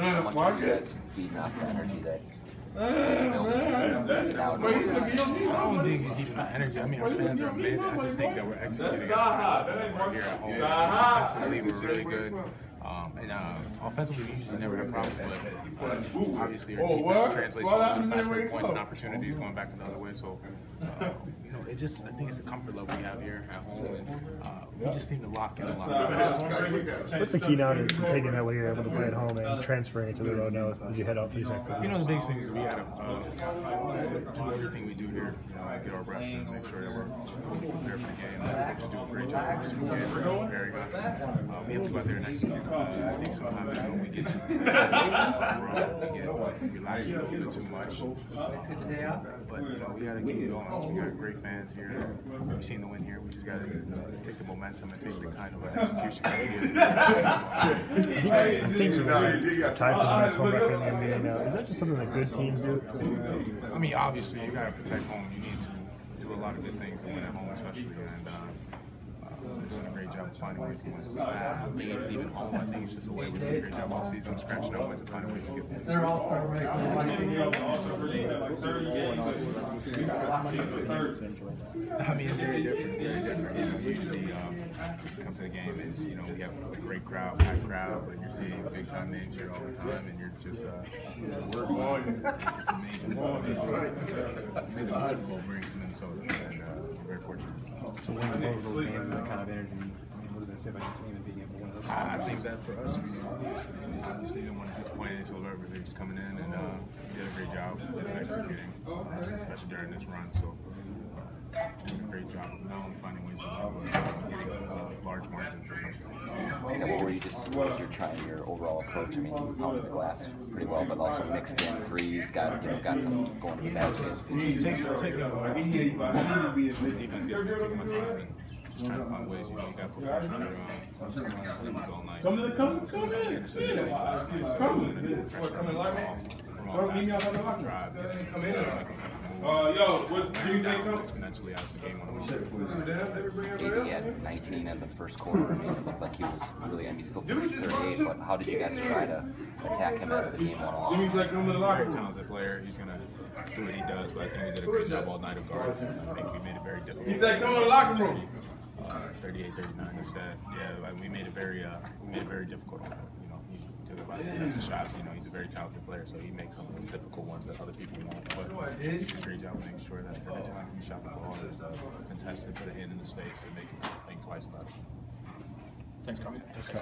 how much are you guys feeding off the energy that I don't think it's even about energy. I mean, our fans are amazing. I just think that we're executing here at home. Offensively, we're really good. Um, and uh, offensively, we usually never have problems with it. Obviously, our defense translates to a lot of fast break points and opportunities going back the other way. So, uh, you know, it just I think it's the comfort level we have here at home, and uh, we just seem to lock in a lot. What's the key now to taking that what you're able to play at home and transferring it to the road now as you head out for your? You know, the biggest thing is we got to uh, do everything we do here. You know, get our rest and make sure that we're fully prepared for the game. The coaches do a great job every single game preparing us. And, uh, we have to go out there and execute. Uh, I think sometimes you know, we get too we get relaxed a little bit too much. But you know, we got to keep going. We got great fans here. We've seen the win here. We just got to uh, take the momentum and take the kind of uh, execution I think you're really tied for the best home record in the NBA now. Is that just something that good teams do? I mean, obviously, you got to protect home. You need to do a lot of good things and win at home, especially. And uh, uh, we're doing a great job of finding ways to win. I don't think it's even home. I think it's just a way we're doing a great job all season, scratching out wins and finding ways to get wins. They're all star race. I mean, it's very different. Very different. You know, usually um, you come to the game and you know we have a great crowd, packed crowd, but you're seeing big time names here all the time, and you're just uh, it's amazing. It's amazing. It's amazing what Super Bowl brings to Minnesota, and uh, we're very fortunate. So winning both of those games, that kind of energy, I mean, what does that say about your team and being able to win those? I, I think that for us, we obviously didn't want to disappoint any Silver River. They just coming in and uh, did a great job just executing, especially during this run. So. Doing a great job of not only finding ways to win, but uh, getting uh, large margins of wins. Yeah, what were you just what was your trying your overall approach? I mean, you pounded the glass pretty well, but also mixed in threes, got you know got some going to the basket. Just take take uh, the defense gets taking my time and just trying to find ways. You know, you got to put pressure on um, all night. Come in, come, come in. Yeah, come in. Come in, like Come in, drive, come in. Uh, yo, what do you say? Come exponentially as the game went on. AD had 19 in the first quarter. I mean, it looked like he was really, I mean, still 38, but how did you guys try to attack him as the game went along? Jimmy's like, come in the He's a very talented player. He's gonna do what he does, but I think we did a great job all night of guard. I think we made it very difficult. He said, come in the locker room. Uh, 38, 39, you said. Yeah, like, we made it very, uh, we made it very difficult on him. You know, he took a about contested shots. You know, he's a very talented player, so he makes some of those difficult ones that other people won't. But he did a great job making sure that every time he shot the ball, it was uh, contested, put a hand in his face, and make him think twice about it. Thanks, Karl. Let's go.